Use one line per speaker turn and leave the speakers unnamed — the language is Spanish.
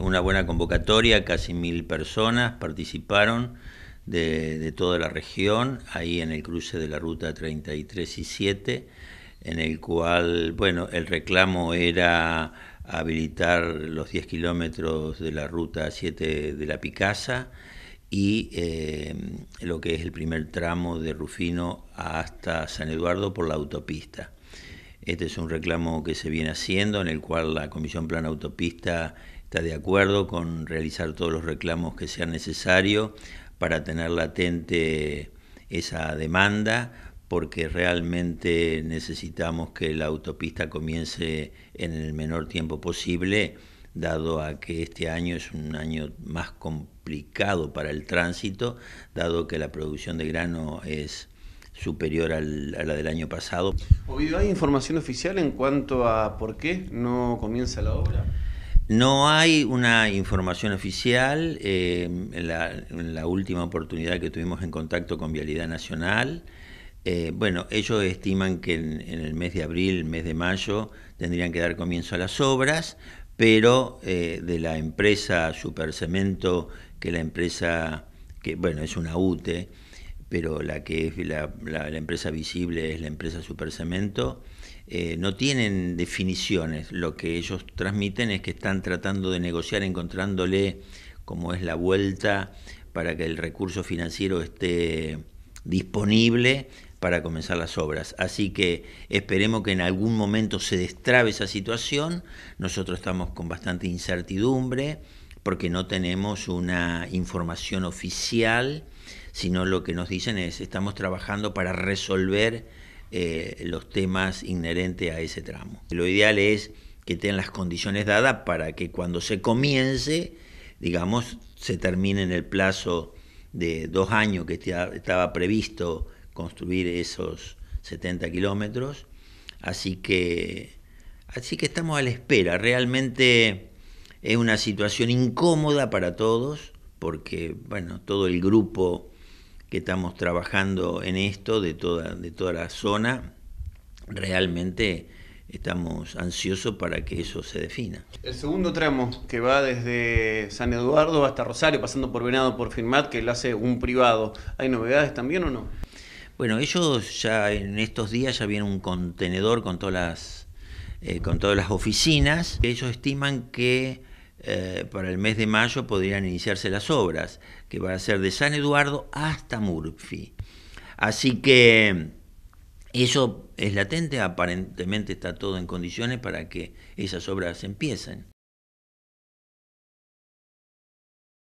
Una buena convocatoria, casi mil personas participaron de, toda la región, ahí en el cruce de la ruta 33 y 7, en el cual, bueno, el reclamo era habilitar los 10 kilómetros de la ruta 7 de la Picasa y eh, lo que es el primer tramo de Rufino hasta San Eduardo por la autopista. Este es un reclamo que se viene haciendo, en el cual la Comisión Plan Autopista está de acuerdo con realizar todos los reclamos que sean necesarios para tener latente esa demanda, porque realmente necesitamos que la autopista comience en el menor tiempo posible, dado a que este año es un año más complicado para el tránsito, dado que la producción de grano es superior a la del año pasado.
¿hay información oficial en cuanto a por qué no comienza la obra?
No hay una información oficial. Eh, en, la, última oportunidad que tuvimos en contacto con Vialidad Nacional, eh, bueno, ellos estiman que en, el mes de abril, mes de mayo, tendrían que dar comienzo a las obras, pero eh, de la empresa Supercemento, que la empresa, que bueno, es una UTE, pero la que es la, empresa visible es la empresa Supercemento, eh, no tienen definiciones. Lo que ellos transmiten es que están tratando de negociar, encontrándole como es la vuelta para que el recurso financiero esté disponible para comenzar las obras. Así que esperemos que en algún momento se destrabe esa situación. Nosotros estamos con bastante incertidumbre porque no tenemos una información oficial sino lo que nos dicen es estamos trabajando para resolver eh, los temas inherentes a ese tramo. Lo ideal es que tengan las condiciones dadas para que cuando se comience, digamos, se termine en el plazo de dos años que estaba previsto construir esos 70 kilómetros. Así que, así que estamos a la espera. Realmente es una situación incómoda para todos, porque bueno, todo el grupo que estamos trabajando en esto de toda, de toda la zona, realmente estamos ansiosos para que eso se defina.
El segundo tramo que va desde San Eduardo hasta Rosario, pasando por Venado, por Firmat, que lo hace un privado, ¿hay novedades también o no?
Bueno, ellos ya en estos días ya viene un contenedor con todas las, eh, con todas las oficinas. Ellos estiman que eh, para el mes de mayo podrían iniciarse las obras, que va a ser de San Eduardo hasta Murphy. Así que eso es latente, aparentemente está todo en condiciones para que esas obras empiecen.